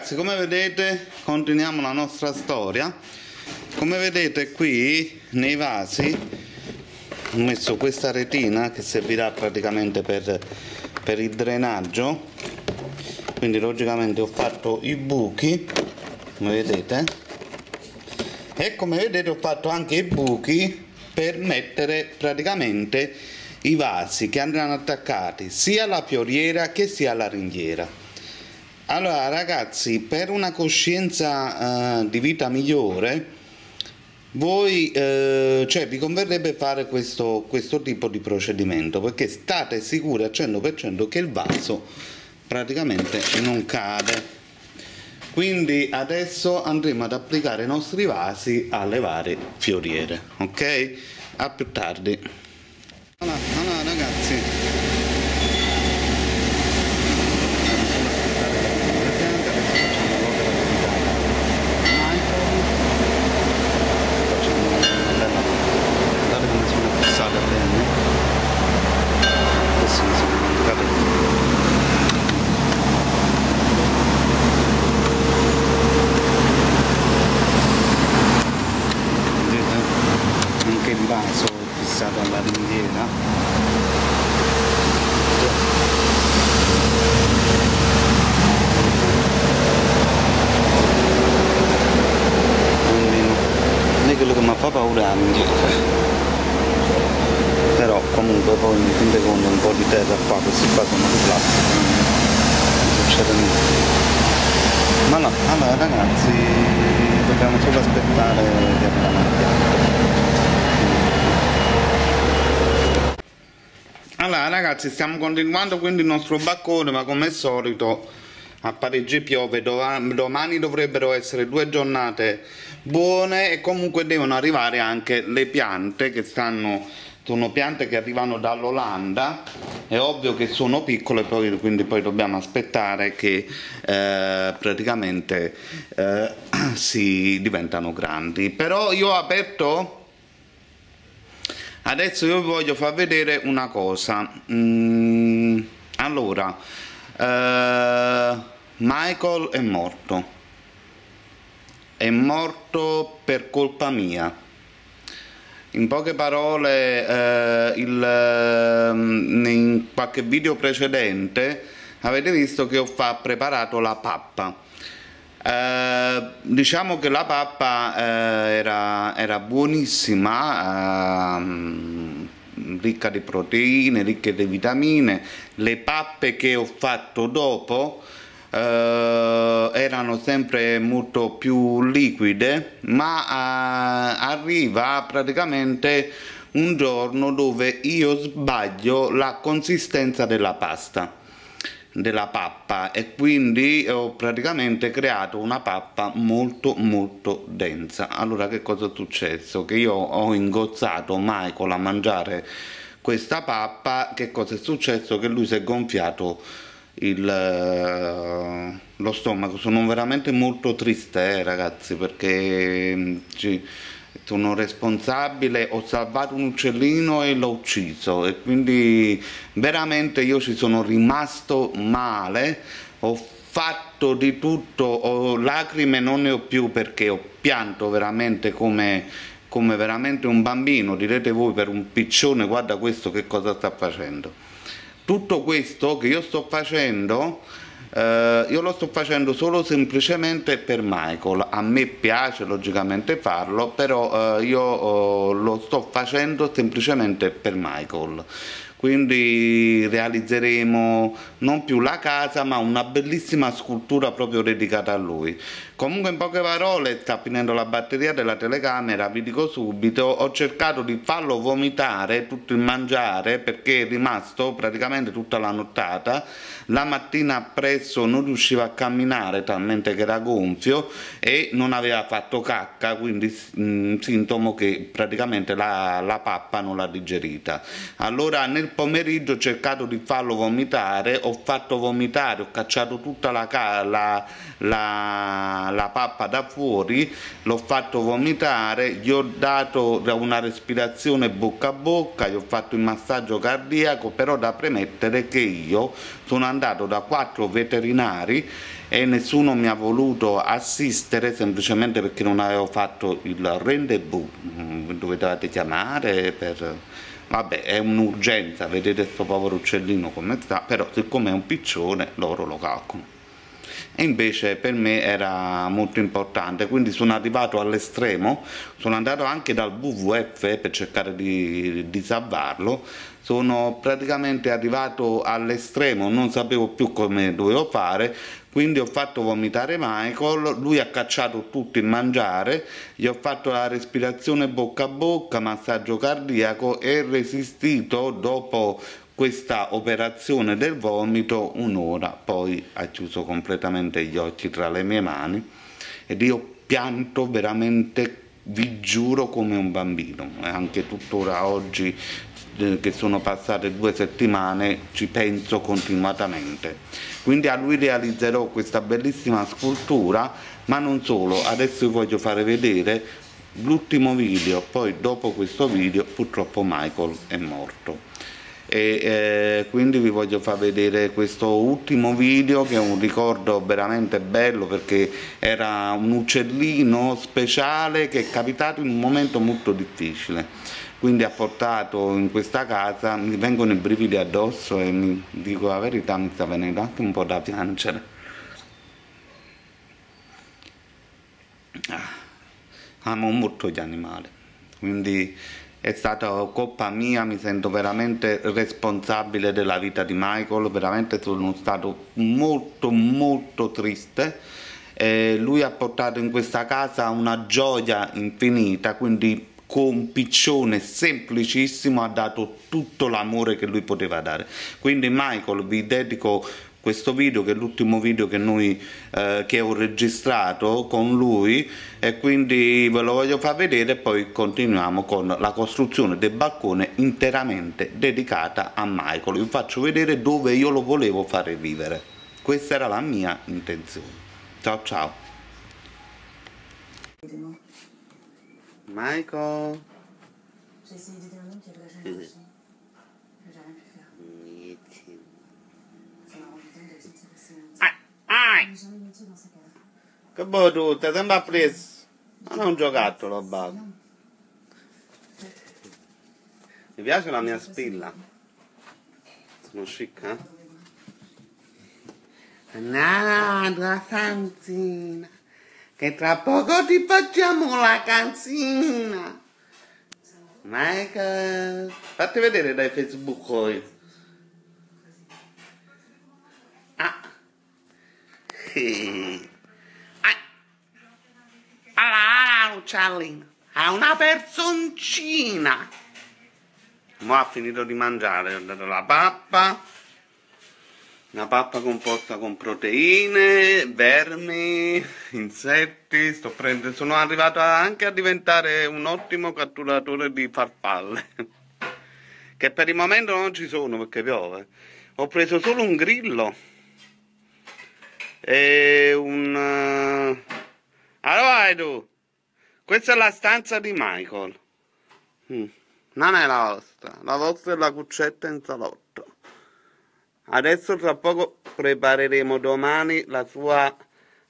ragazzi come vedete continuiamo la nostra storia. Come vedete qui nei vasi ho messo questa retina che servirà praticamente per, per il drenaggio. Quindi logicamente ho fatto i buchi come vedete. E come vedete ho fatto anche i buchi per mettere praticamente i vasi che andranno attaccati sia alla fioriera che sia alla ringhiera allora ragazzi, per una coscienza uh, di vita migliore, voi, uh, cioè vi converrebbe fare questo, questo tipo di procedimento perché state sicuri al 100% che il vaso praticamente non cade. Quindi adesso andremo ad applicare i nostri vasi alle varie fioriere, ok? A più tardi. Allora, allora ragazzi, paura indietro però comunque poi in fin dei conti un po' di terra qua questi qua sono di plastica non succede niente. Ma no allora ragazzi dobbiamo solo aspettare che abbiamo il allora ragazzi stiamo continuando quindi il nostro baccone ma come al solito a Parigi piove, domani dovrebbero essere due giornate buone e comunque devono arrivare anche le piante che stanno sono piante che arrivano dall'Olanda. È ovvio che sono piccole quindi poi dobbiamo aspettare che eh, praticamente eh, si diventano grandi. Però io ho aperto adesso io vi voglio far vedere una cosa. Mm, allora eh, Michael è morto. È morto per colpa mia. In poche parole eh, il, eh, in qualche video precedente avete visto che ho fa, preparato la pappa eh, diciamo che la pappa eh, era, era, buonissima ehm, ricca di proteine, ricche di vitamine. Le pappe che ho fatto dopo eh, erano sempre molto più liquide, ma eh, arriva praticamente un giorno dove io sbaglio la consistenza della pasta della pappa e quindi ho praticamente creato una pappa molto molto densa. Allora che cosa è successo? Che io ho ingozzato Michael a mangiare questa pappa. Che cosa è successo? Che lui si è gonfiato il, eh, lo stomaco. Sono veramente molto triste eh, ragazzi perché mm, ci, sono responsabile, ho salvato un uccellino e l'ho ucciso e quindi veramente io ci sono rimasto male, ho fatto di tutto, ho lacrime non ne ho più perché ho pianto veramente come, come veramente un bambino, direte voi per un piccione guarda questo che cosa sta facendo. Tutto questo che io sto facendo Uh, io lo sto facendo solo semplicemente per Michael, a me piace logicamente farlo, però uh, io uh, lo sto facendo semplicemente per Michael. Quindi realizzeremo non più la casa ma una bellissima scultura proprio dedicata a lui comunque in poche parole sta finendo la batteria della telecamera vi dico subito ho cercato di farlo vomitare tutto il mangiare perché è rimasto praticamente tutta la nottata. La mattina presto non riusciva a camminare talmente che era gonfio e non aveva fatto cacca quindi mh, mm, sintomo che praticamente la, la pappa non l'ha digerita. Allora nel pomeriggio ho cercato di farlo vomitare, ho fatto vomitare, ho cacciato tutta la, la, la, la, pappa da fuori, l'ho fatto vomitare, gli ho dato una respirazione bocca a bocca, gli ho fatto il massaggio cardiaco, però da premettere che io sono andato da quattro veterinari e nessuno mi ha voluto assistere semplicemente perché non avevo fatto il rendezvous, mm, dovete chiamare per vabbè è un'urgenza vedete questo povero uccellino come sta però siccome è un piccione loro lo calcolano e invece per me era molto importante. Quindi sono arrivato all'estremo sono andato anche dal WWF per cercare di, di salvarlo. Sono praticamente arrivato all'estremo non sapevo più come dovevo fare quindi ho fatto vomitare Michael, lui ha cacciato tutto il mangiare, gli ho fatto la respirazione bocca a bocca, massaggio cardiaco e resistito dopo questa operazione del vomito un'ora, poi ha chiuso completamente gli occhi tra le mie mani ed io pianto veramente vi giuro come un bambino. Anche tuttora oggi eh, che sono passate due settimane ci penso continuatamente. Quindi a lui realizzerò questa bellissima scultura ma non solo. Adesso vi voglio fare vedere l'ultimo video poi dopo questo video purtroppo Michael è morto e eh, quindi vi voglio far vedere questo ultimo video che è un ricordo veramente bello perché era un uccellino speciale che è capitato in un momento molto difficile quindi ha portato in questa casa, mi vengono i brividi addosso e mi dico la verità, mi sta venendo anche un po' da piangere. Ah, amo molto gli animali, quindi è stata colpa mia, mi sento veramente responsabile della vita di Michael, veramente sono stato molto molto triste. Eh, lui ha portato in questa casa una gioia infinita, quindi con piccione semplicissimo ha dato tutto l'amore che lui poteva dare quindi Michael vi dedico questo video che è l'ultimo video che, noi, eh, che ho registrato con lui e quindi ve lo voglio far vedere e poi continuiamo con la costruzione del balcone interamente dedicata a Michael. Vi faccio vedere dove io lo volevo fare vivere. Questa era la mia intenzione. Ciao ciao. Michael. Che bello, ti sembra preso? Non è un giocattolo, Babbo. Mi piace la mia spilla. Sono chic, eh? Nada, Santina che tra poco ti facciamo la canzina. Michael, fatti vedere dai Facebook poi. Ah. ah. Allora, ha una personcina. Mo ha finito di mangiare, ho dato la pappa. Una pappa composta con proteine, vermi, insetti, sto prendendo, sono arrivato anche a diventare un ottimo catturatore di farfalle, che per il momento non ci sono perché piove. Ho preso solo un grillo e un... Uh... Allora tu, questa è la stanza di Michael. Mm. Non è la vostra, la vostra è la cuccetta in salotto. Adesso tra poco prepareremo domani la sua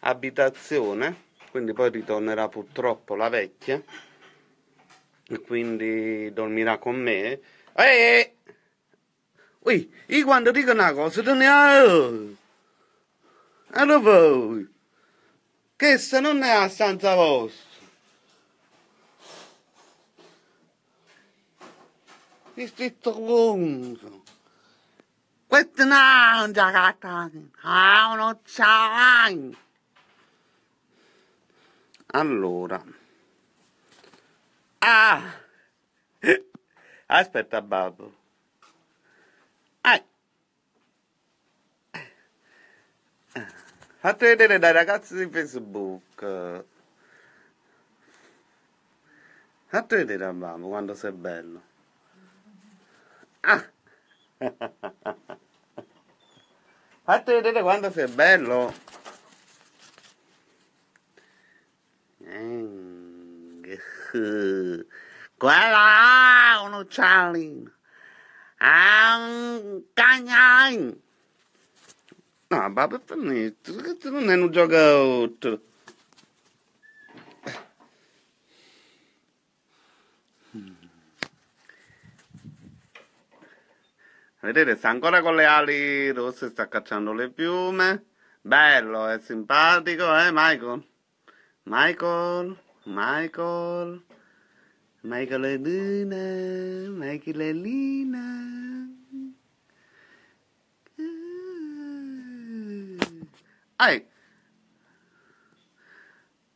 abitazione, quindi poi ritornerà purtroppo la vecchia, e quindi dormirà con me. Ehi! Ui, io quando dico una cosa te ne hai... Allora voi, questa non è la stanza vostra. Mi sto conto. Questo non giocata, ah, uno c'hai. Allora. Ah! Aspetta, babbo. Fate vedere dai ragazzi di Facebook. Fate vedere a mamma quando sei bello. Ah. Fate vedere quando sei bello. Quella è un uccellino. È un cagnolino. No, babbo, per niente. Questo non è un giocotto. Vedete, sta ancora con le ali rosse, sta cacciando le piume. Bello, è simpatico, eh, Michael? Michael, Michael, Michaelina, Michaelina. Ai,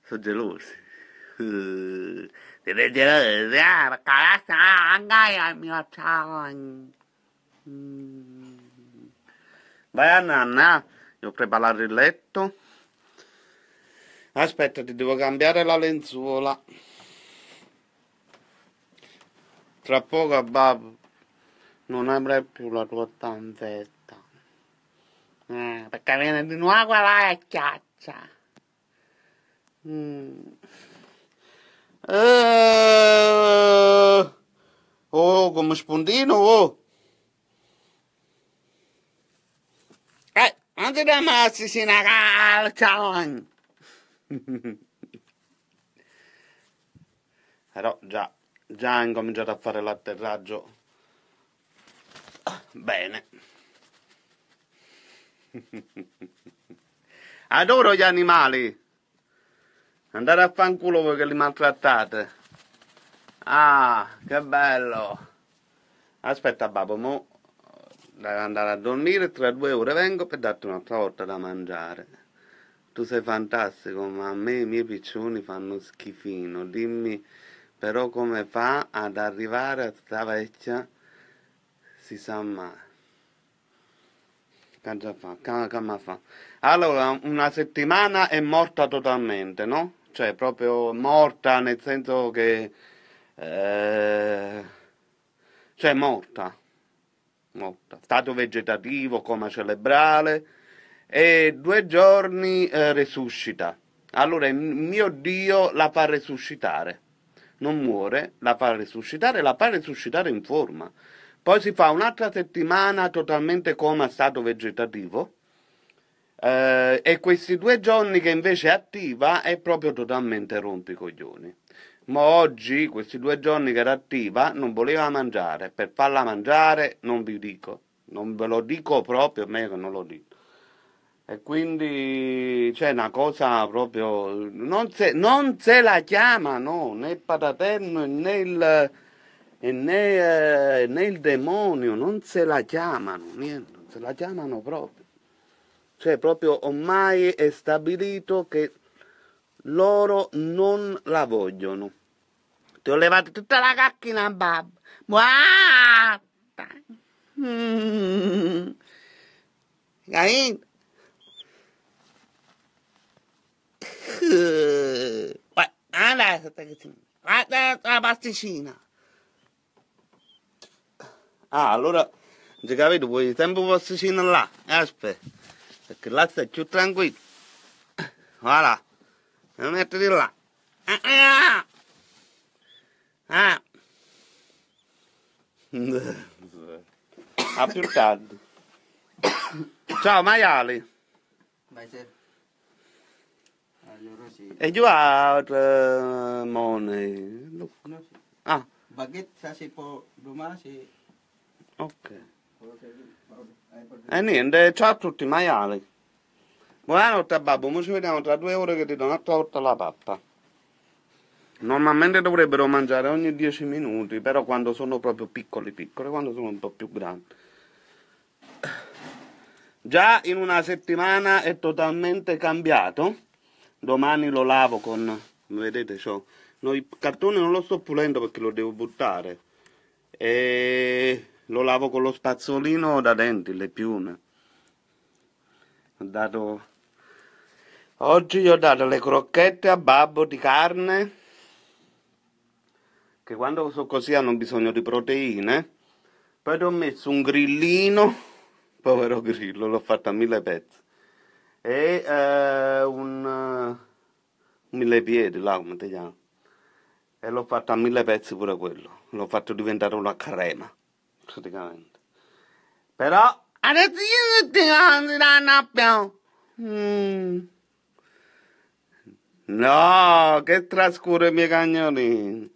sono gelosi. Siete gelosi, eh, perché adesso anche il mio challenge. Vai a nanna, io ho preparato il letto. Aspetta, ti devo cambiare la lenzuola. Tra poco, babbo, non avrai più la tua tanzetta. Eh, perché viene di nuovo quella vecchiaccia. Mm. Eh, oh, come spuntino, oh. Eh, non ti dammassi, sinacale, ciao. Però già, già ha incominciato a fare l'atterraggio bene. Adoro gli animali. Andate a fanculo voi che li maltrattate. Ah, che bello. Aspetta, babbo, mo devo andare a dormire, tra due ore vengo per darti un'altra volta da mangiare. Tu sei fantastico, ma a me i miei piccioni fanno schifino. Dimmi però come fa ad arrivare a sta vecchia, si sa mai. Che fa? Che fa? Allora, una settimana è morta totalmente, no? Cioè, proprio morta nel senso che... Eh, cioè, morta. Morta. Stato vegetativo, coma cerebrale e due giorni eh, resuscita. Allora il mio Dio la fa resuscitare, non muore, la fa resuscitare, la fa resuscitare in forma. Poi si fa un'altra settimana totalmente coma stato vegetativo eh, e questi due giorni che invece è attiva è proprio totalmente rompicoglioni. Ma oggi, questi due giorni che era attiva, non voleva mangiare. Per farla mangiare non vi dico, non ve lo dico proprio, meglio che non lo dico. E quindi c'è una cosa proprio. Non se, non se la chiamano né il pataterno né il, né, eh, né il demonio, non se la chiamano, niente, non se la chiamano proprio. Cioè, proprio ormai è stabilito che loro non la vogliono. Ti ho levato tutta la cacchina, babbo. Guarda! Mm. Capito? Guarda, guarda la pasticina. Ah, allora, già capito, tempo pasticina là, eh, aspetta, perché là stai più tranquillo. Voilà, lo metti là. Ah, ah. ah. A più tardi. Ciao maiali. Allora sì. E you have uh? Look. No, sì. Ah, Bagit sa si po rumah si ok. E niente, ciao a tutti maiali. Buonanotte babbo, mo ci vediamo tra due ore che ti do un'altra volta la pappa. Normalmente dovrebbero mangiare ogni 10 minuti, però quando sono proprio piccoli piccoli, quando sono un po' più grandi. Già in una settimana è totalmente cambiato. Domani lo lavo con... Vedete, c'ho... No, il cartone non lo sto pulendo perché lo devo buttare. E lo lavo con lo spazzolino da denti, le piume. Ho dato... Oggi gli ho dato le crocchette a babbo di carne, che quando sono così hanno bisogno di proteine. Poi ti ho messo un grillino, povero grillo, l'ho fatto a mille pezzi. E eh, un eh, mille piedi, là come ti chiama. E l'ho fatto a mille pezzi pure quello. L'ho fatto diventare una crema, praticamente. Però adesso io non ti danno più. Mm. No, che trascuro i miei cagnolini.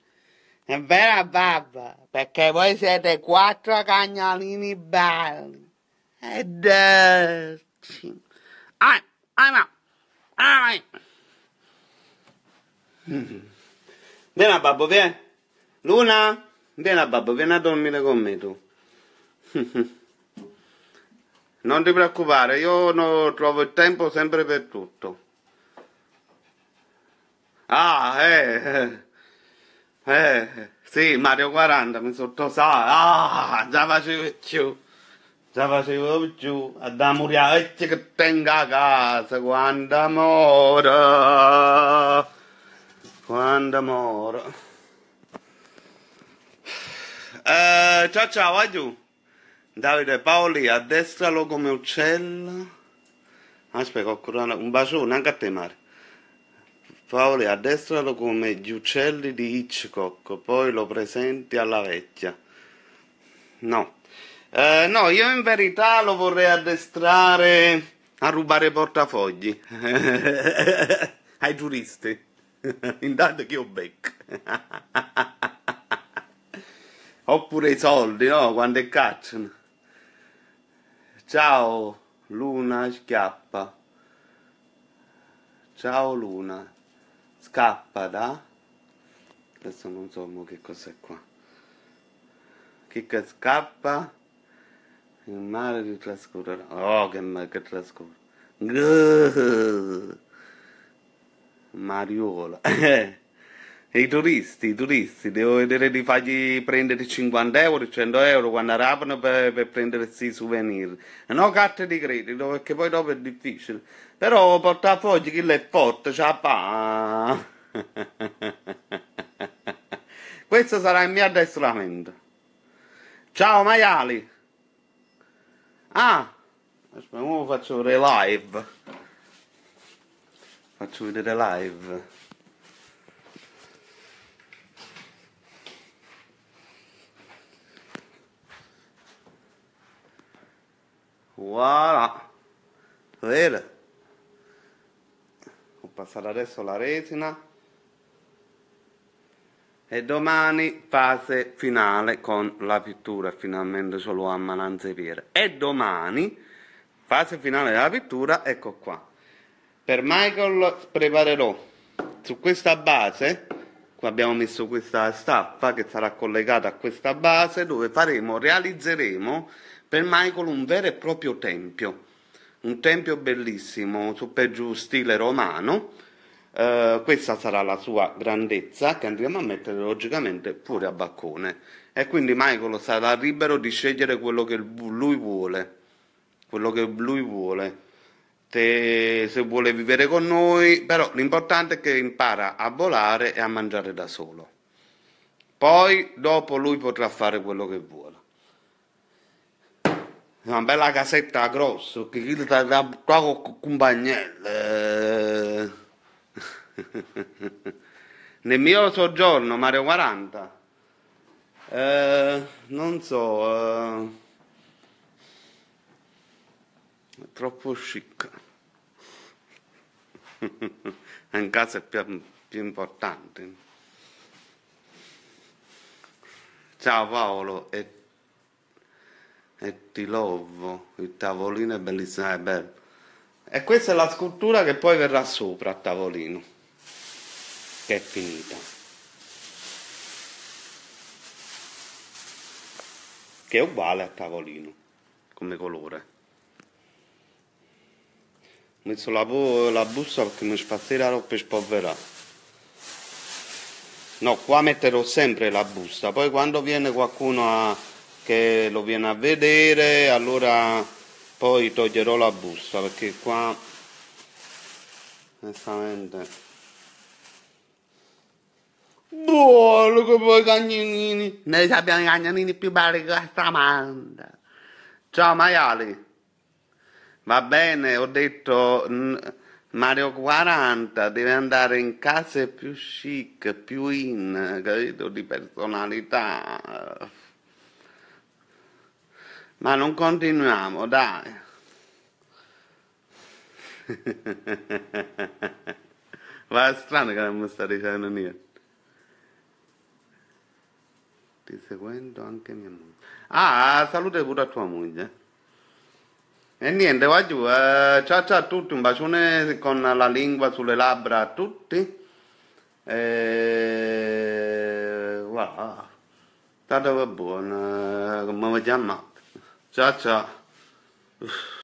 È vero, babba, perché voi siete quattro cagnolini belli e dolci. Ah, ah, no. Ah, Vieni babbo, vieni. Luna, vieni a babbo, vieni a dormire con me tu. Non ti preoccupare, io no, trovo il tempo sempre per tutto. Ah, eh, eh, eh, sì, Mario 40 mi sottosai, ah, già facevo più, già facevo più, a morire che tengo a casa quando amore, quando amore. Eh, ciao ciao, vai giù. Davide Paoli, addestralo come uccello. Aspetta, ho curato un bacione anche a te, Mario. Paoli, addestralo come gli uccelli di Hitchcock, poi lo presenti alla vecchia. No. Eh, no, io in verità lo vorrei addestrare a rubare portafogli ai giuristi. Intanto che io becco. Oppure i soldi, no? Quando cacciano. Ciao, Luna schiappa. Ciao Luna. Scappa da? Adesso non so che cos'è qua. Chi che scappa? Il mare di trascorrere. Oh, che, ma- che trascorre. Mariola. E i turisti, i turisti, devo vedere di fargli prendere 50 euro, 100 euro quando arrivano per, per prendere questi souvenir. No carte di credito, perché poi dopo è difficile. Però portafogli chi è forte, ce la fa. Questo sarà il mio addestramento. Ciao maiali. Ah, aspetta, ora faccio vedere live. Faccio vedere live. Voilà. Vedete? Ho passato adesso la resina. E domani fase finale con la pittura, finalmente solo a mananzepiere. E domani, fase finale della pittura, ecco qua. Per Michael preparerò su questa base, qua abbiamo messo questa staffa che sarà collegata a questa base dove faremo, realizzeremo per Michael un vero e proprio tempio, un tempio bellissimo, su giù stile romano. Eh, questa sarà la sua grandezza che andremo a mettere logicamente pure a baccone e quindi Michael sarà libero di scegliere quello che lui vuole, quello che lui vuole. Te- se vuole vivere con noi, però l'importante è che impara a volare e a mangiare da solo. Poi dopo lui potrà fare quello che vuole. Una bella casetta grossa, che chi sta da qua con compagnello. eh. Nel mio soggiorno, Mario 40, eh, non so, eh, è troppo chic. In casa è più, più importante. Ciao Paolo, e, e ti lovo, il tavolino è bellissimo, è bello. E questa è la scultura che poi verrà sopra a tavolino, che è finita. Che è uguale a tavolino, come colore. Ho messo la, la busta perché mi spazzeranno per spolverare. No, qua metterò sempre la busta, poi quando viene qualcuno a- che lo viene a vedere, allora poi toglierò la busta perché qua onestamente buono poi i cagnolini. Noi abbiamo i cagnolini più belli che questa manda ciao maiali. Va bene, ho detto Mario 40 deve andare in case più chic, più in, capito, di personalità. Ma non continuiamo, dai. Ma è strano che non mi sta dicendo niente. Ti seguendo anche mia moglie. Ah, salute pure a tua moglie. E niente, va giù. Eh, ciao ciao a tutti, un bacione con la lingua sulle labbra a tutti. E... Wow. State buono, come vi chiamate? Ciao ciao.